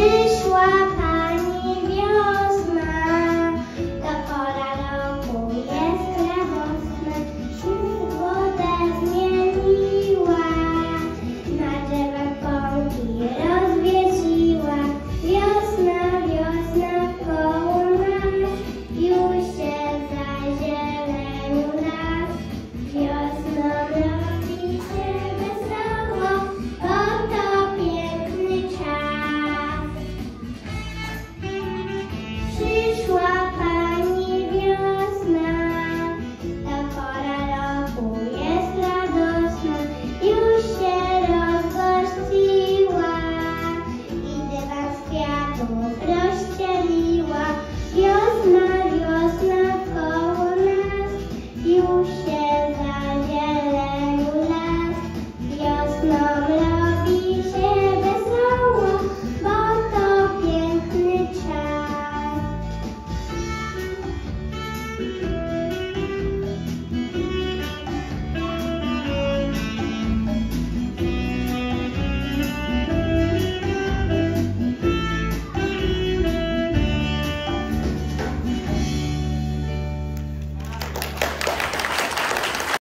谢谢。now.